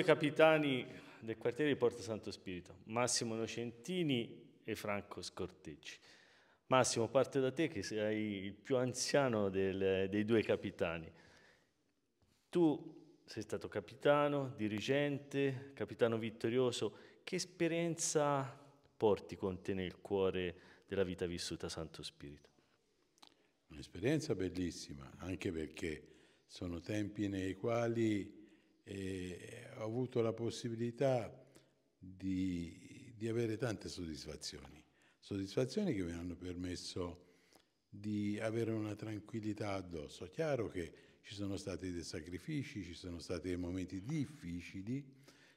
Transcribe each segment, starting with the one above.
due capitani del quartiere di Porto Santo Spirito, Massimo Nocentini e Franco Scorteggi. Massimo, parte da te che sei il più anziano del, dei due capitani. Tu sei stato capitano, dirigente, capitano vittorioso. Che esperienza porti con te nel cuore della vita vissuta a Santo Spirito? Un'esperienza bellissima, anche perché sono tempi nei quali eh, ho avuto la possibilità di, di avere tante soddisfazioni soddisfazioni che mi hanno permesso di avere una tranquillità addosso. Chiaro che ci sono stati dei sacrifici, ci sono stati dei momenti difficili,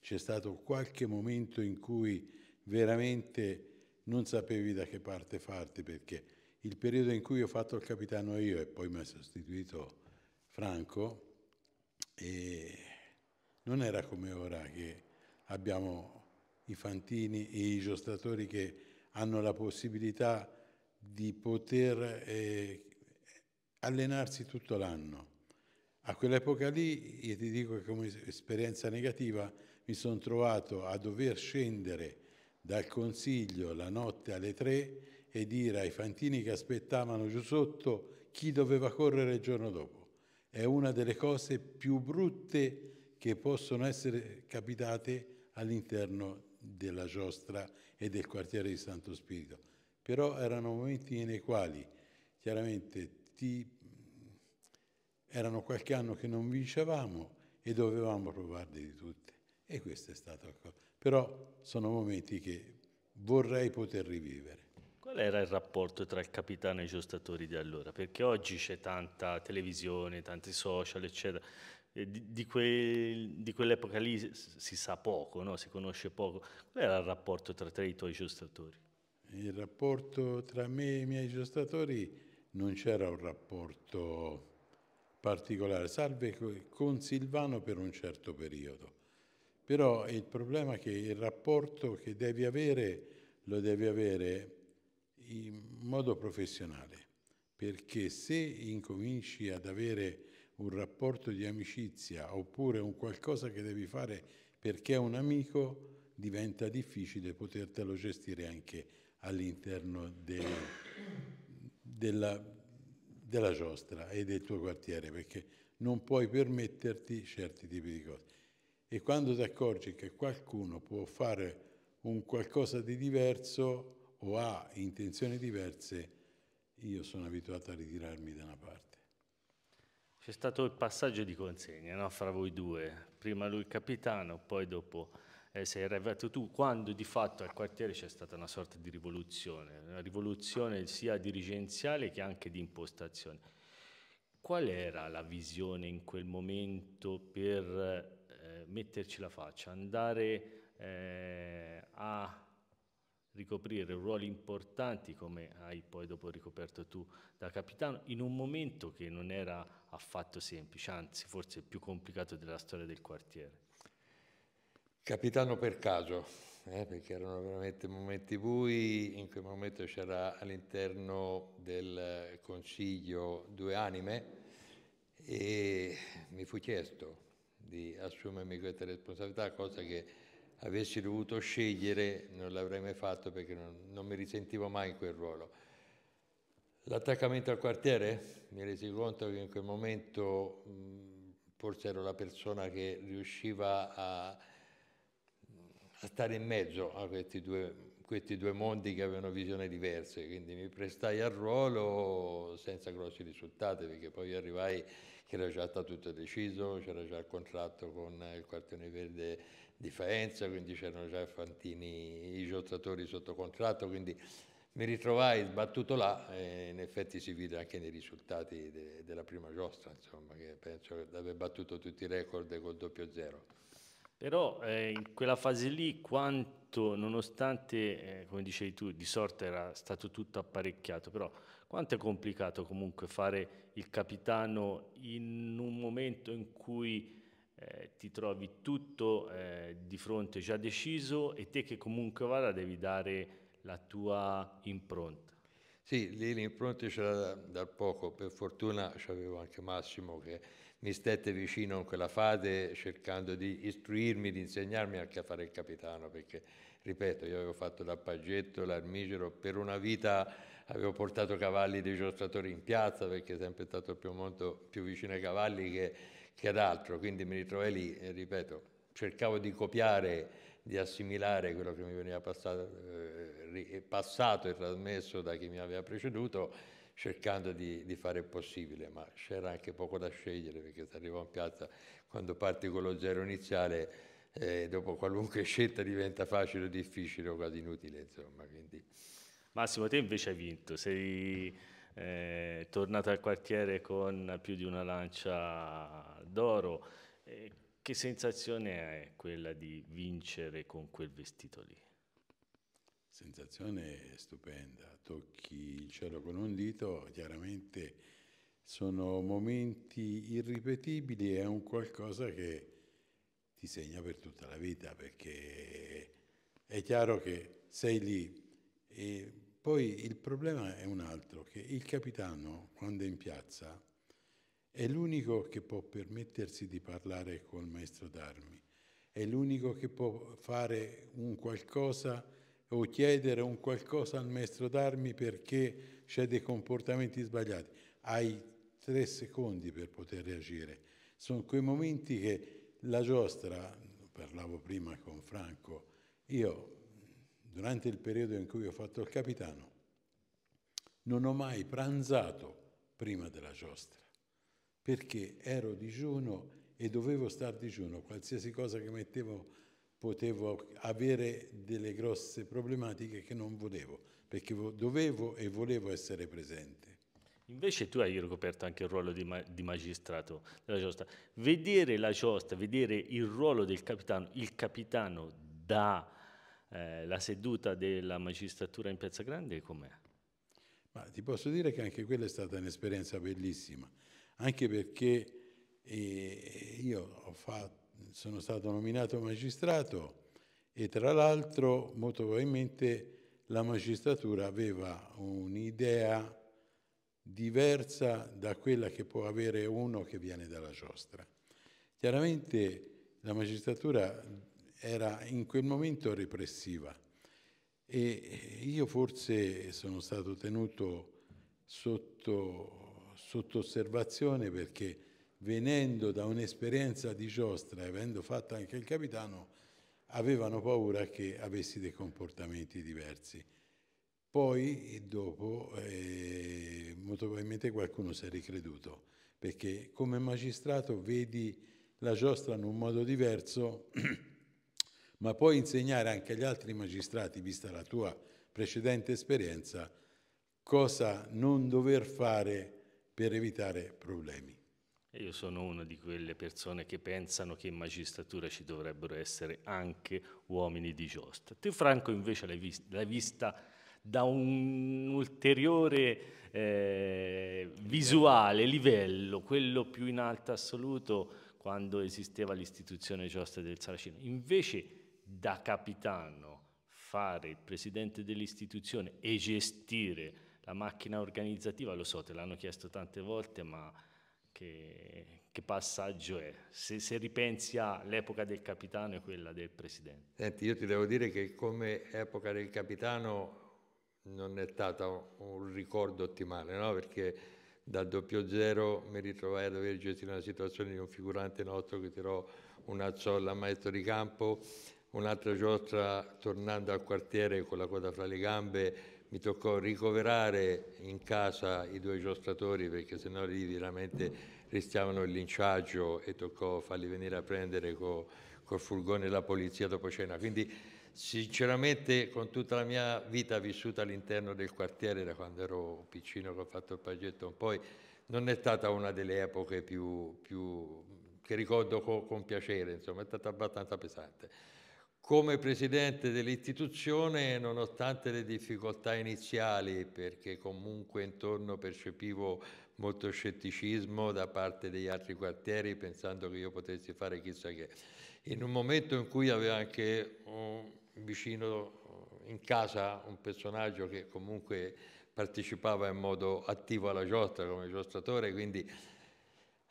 c'è stato qualche momento in cui veramente non sapevi da che parte farti perché il periodo in cui ho fatto il capitano io e poi mi ha sostituito Franco e non era come ora che abbiamo i fantini e i giostratori che hanno la possibilità di poter eh, allenarsi tutto l'anno. A quell'epoca lì, io ti dico che come esperienza negativa, mi sono trovato a dover scendere dal consiglio la notte alle tre e dire ai fantini che aspettavano giù sotto chi doveva correre il giorno dopo. È una delle cose più brutte che possono essere capitate all'interno della giostra e del quartiere di Santo Spirito. Però erano momenti nei quali chiaramente ti, erano qualche anno che non vincevamo e dovevamo provarli di tutte. E questo è stato... Però sono momenti che vorrei poter rivivere. Qual era il rapporto tra il capitano e i giostatori di allora? Perché oggi c'è tanta televisione, tanti social, eccetera. Di, di, quel, di, quell'epoca lì si sa poco, no? si conosce poco. Qual era il rapporto tra te e i tuoi giostratori? Il rapporto tra me e i miei giostratori non c'era un rapporto particolare, salve con Silvano per un certo periodo. Però il problema è che il rapporto che devi avere lo devi avere in modo professionale, perché se incominci ad avere un rapporto di amicizia oppure un qualcosa che devi fare perché è un amico, diventa difficile potertelo gestire anche all'interno de, della, della giostra e del tuo quartiere, perché non puoi permetterti certi tipi di cose. E quando ti accorgi che qualcuno può fare un qualcosa di diverso o ha intenzioni diverse, io sono abituato a ritirarmi da una parte. C'è stato il passaggio di consegna no? fra voi due, prima lui capitano, poi dopo eh, sei arrivato tu, quando di fatto al quartiere c'è stata una sorta di rivoluzione, una rivoluzione sia dirigenziale che anche di impostazione. Qual era la visione in quel momento per eh, metterci la faccia, andare eh, a ricoprire ruoli importanti come hai poi dopo ricoperto tu da capitano in un momento che non era affatto semplice, anzi forse più complicato della storia del quartiere. Capitano per caso, eh, perché erano veramente momenti bui, in quel momento c'era all'interno del consiglio due anime e mi fu chiesto di assumermi questa responsabilità, cosa che avessi dovuto scegliere non l'avrei mai fatto perché non, non mi risentivo mai in quel ruolo. L'attaccamento al quartiere, mi resi conto che in quel momento mh, forse ero la persona che riusciva a, a stare in mezzo a questi due, questi due mondi che avevano visioni diverse, quindi mi prestai al ruolo senza grossi risultati perché poi arrivai che era già stato tutto deciso, c'era già il contratto con il quartiere verde di Faenza, quindi c'erano già i Fantini, i giocatori sotto contratto, quindi mi ritrovai sbattuto là e in effetti si vide anche nei risultati de, della prima giostra, insomma, che penso di aver battuto tutti i record col doppio zero. Però eh, in quella fase lì, quanto, nonostante, eh, come dicevi tu, di sorta era stato tutto apparecchiato, però quanto è complicato comunque fare il capitano in un momento in cui eh, ti trovi tutto eh, di fronte già deciso e te che comunque vada devi dare la tua impronta. Sì, lì l'impronta c'era da, da, poco, per fortuna c'avevo anche Massimo che mi stette vicino in quella fase cercando di istruirmi, di insegnarmi anche a fare il capitano, perché, ripeto, io avevo fatto da paggetto, l'armigero, per una vita avevo portato cavalli dei giostratori in piazza, perché è sempre stato più, molto più vicino ai cavalli che, che ad altro, quindi mi ritrovai lì, e, ripeto, cercavo di copiare, di assimilare quello che mi veniva passato, eh, passato e trasmesso da chi mi aveva preceduto, cercando di, di, fare il possibile, ma c'era anche poco da scegliere perché si arriva in piazza quando parti con lo zero iniziale, eh, dopo qualunque scelta diventa facile o difficile o quasi inutile. Insomma, quindi. Massimo, te invece hai vinto, sei eh, tornato al quartiere con più di una lancia d'oro. Eh, che sensazione è quella di vincere con quel vestito lì? Sensazione stupenda, tocchi il cielo con un dito, chiaramente sono momenti irripetibili, è un qualcosa che ti segna per tutta la vita perché è chiaro che sei lì. E poi il problema è un altro, che il capitano quando è in piazza è l'unico che può permettersi di parlare col maestro d'armi, è l'unico che può fare un qualcosa o chiedere un qualcosa al maestro d'armi perché c'è dei comportamenti sbagliati. Hai tre secondi per poter reagire. Sono quei momenti che la giostra, parlavo prima con Franco, io durante il periodo in cui ho fatto il capitano non ho mai pranzato prima della giostra perché ero digiuno e dovevo stare digiuno, qualsiasi cosa che mettevo potevo avere delle grosse problematiche che non volevo, perché dovevo e volevo essere presente. Invece tu hai ricoperto anche il ruolo di, ma di magistrato della giostra. Vedere la giostra, vedere il ruolo del capitano, il capitano da eh, la seduta della magistratura in Piazza Grande, com'è? Ma ti posso dire che anche quella è stata un'esperienza bellissima, anche perché eh, io ho fatto sono stato nominato magistrato e tra l'altro molto probabilmente la magistratura aveva un'idea diversa da quella che può avere uno che viene dalla giostra. Chiaramente la magistratura era in quel momento repressiva e io forse sono stato tenuto sotto, sotto osservazione perché venendo da un'esperienza di giostra avendo fatto anche il capitano, avevano paura che avessi dei comportamenti diversi. Poi, dopo, eh, molto probabilmente qualcuno si è ricreduto, perché come magistrato vedi la giostra in un modo diverso, ma puoi insegnare anche agli altri magistrati, vista la tua precedente esperienza, cosa non dover fare per evitare problemi. Io sono una di quelle persone che pensano che in magistratura ci dovrebbero essere anche uomini di giostra. Te Franco invece l'hai, vista, l'hai vista da un ulteriore eh, visuale livello, quello più in alto assoluto quando esisteva l'istituzione giostra del Saracino. Invece da capitano fare il presidente dell'istituzione e gestire la macchina organizzativa, lo so, te l'hanno chiesto tante volte, ma che, che passaggio è? Se, se ripensi all'epoca del capitano e quella del presidente. Senti, io ti devo dire che come epoca del capitano non è stato un ricordo ottimale, no? perché dal doppio zero mi ritrovai a dover gestire una situazione di un figurante nostro che tirò una zolla a maestro di campo, un'altra giostra tornando al quartiere con la coda fra le gambe mi toccò ricoverare in casa i due giostratori perché sennò lì veramente rischiavano il linciaggio e toccò farli venire a prendere co, col furgone la polizia dopo cena. Quindi sinceramente con tutta la mia vita vissuta all'interno del quartiere da quando ero piccino che ho fatto il paggetto poi non è stata una delle epoche più, più che ricordo con, con piacere, insomma è stata abbastanza pesante. Come presidente dell'istituzione, nonostante le difficoltà iniziali, perché comunque intorno percepivo molto scetticismo da parte degli altri quartieri, pensando che io potessi fare chissà che, in un momento in cui aveva anche un vicino in casa un personaggio che comunque partecipava in modo attivo alla giostra come giostratore, quindi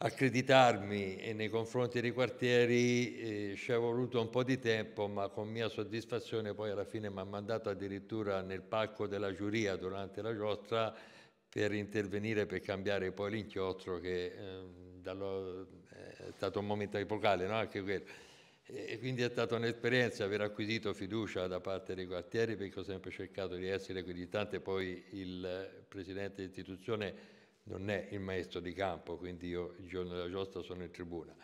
accreditarmi nei confronti dei quartieri eh, ci è voluto un po' di tempo, ma con mia soddisfazione poi alla fine mi ha mandato addirittura nel palco della giuria durante la giostra per intervenire per cambiare poi l'inchiostro che eh, dallo, è stato un momento epocale, no? anche quello. E quindi è stata un'esperienza aver acquisito fiducia da parte dei quartieri perché ho sempre cercato di essere equidistante, poi il presidente dell'istituzione non è il maestro di campo, quindi io il giorno della giostra sono in tribuna.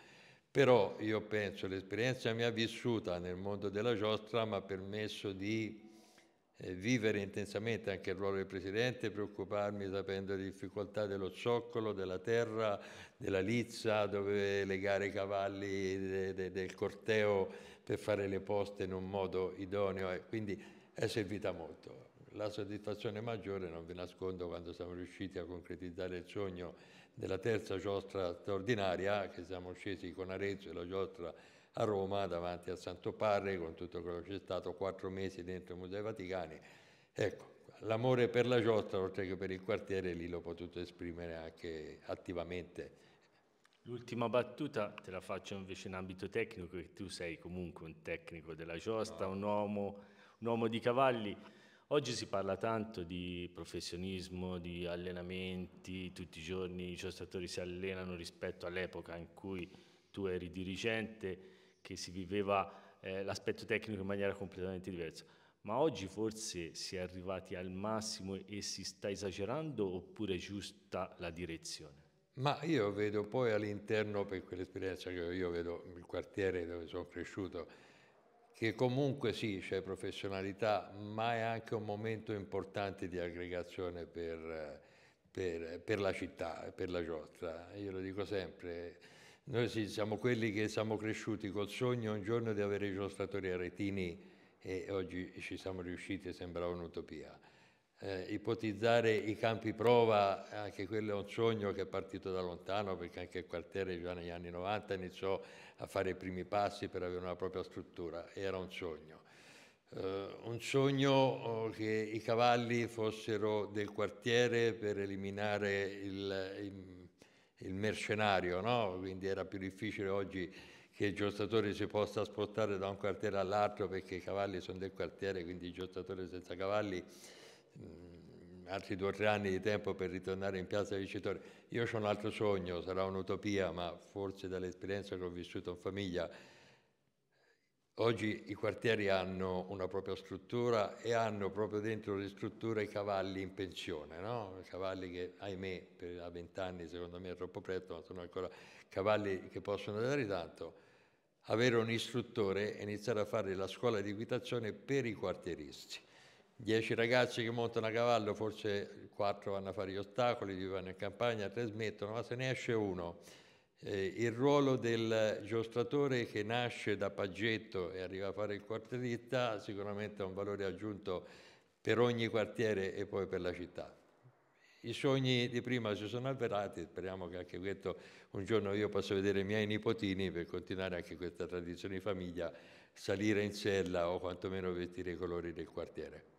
Però io penso l'esperienza mia vissuta nel mondo della giostra mi ha permesso di eh, vivere intensamente anche il ruolo del Presidente, preoccuparmi sapendo le difficoltà dello zoccolo, della terra, della lizza, dove legare i cavalli de, de, del corteo per fare le poste in un modo idoneo e quindi è servita molto. La soddisfazione maggiore, non vi nascondo, quando siamo riusciti a concretizzare il sogno della terza giostra straordinaria, che siamo scesi con Arezzo e la giostra a Roma davanti a Santo Parre con tutto quello che c'è stato quattro mesi dentro i Musei Vaticani. Ecco, l'amore per la giostra oltre che per il quartiere lì l'ho potuto esprimere anche attivamente. L'ultima battuta te la faccio invece in ambito tecnico, che tu sei comunque un tecnico della giostra, no. un, uomo, un uomo di cavalli. Oggi si parla tanto di professionismo, di allenamenti, tutti i giorni i giostratori si allenano rispetto all'epoca in cui tu eri dirigente che si viveva eh, l'aspetto tecnico in maniera completamente diversa. Ma oggi forse si è arrivati al massimo e si sta esagerando oppure è giusta la direzione? Ma io vedo poi all'interno, per quell'esperienza che io vedo il quartiere dove sono cresciuto, che comunque sì, c'è professionalità, ma è anche un momento importante di aggregazione per, per, per la città, per la giostra. Io lo dico sempre, noi sì, siamo quelli che siamo cresciuti col sogno un giorno di avere i giostratori aretini e oggi ci siamo riusciti sembrava un'utopia. Eh, ipotizzare i campi prova, anche quello è un sogno che è partito da lontano perché anche il quartiere già negli anni 90 iniziò a fare i primi passi per avere una propria struttura, era un sogno. Uh, un sogno uh, che i cavalli fossero del quartiere per eliminare il, il il mercenario, no? quindi era più difficile oggi che il giocatore si possa spostare da un quartiere all'altro perché i cavalli sono del quartiere, quindi il giocatore senza cavalli mm, altri due o tre anni di tempo per ritornare in piazza vincitore. Io ho un altro sogno, sarà un'utopia, ma forse dall'esperienza che ho vissuto in famiglia Oggi i quartieri hanno una propria struttura e hanno proprio dentro le strutture i cavalli in pensione, no? cavalli che ahimè per, a 20 anni secondo me è troppo presto, ma sono ancora cavalli che possono dare tanto. Avere un istruttore e iniziare a fare la scuola di equitazione per i quartieristi. Dieci ragazzi che montano a cavallo, forse quattro vanno a fare gli ostacoli, vanno in campagna, tre smettono, ma se ne esce uno eh, il ruolo del giostratore che nasce da paggetto e arriva a fare il quartierista sicuramente ha un valore aggiunto per ogni quartiere e poi per la città. I sogni di prima si sono avverati, speriamo che anche questo un giorno io possa vedere i miei nipotini per continuare anche questa tradizione di famiglia, salire in sella o quantomeno vestire i colori del quartiere.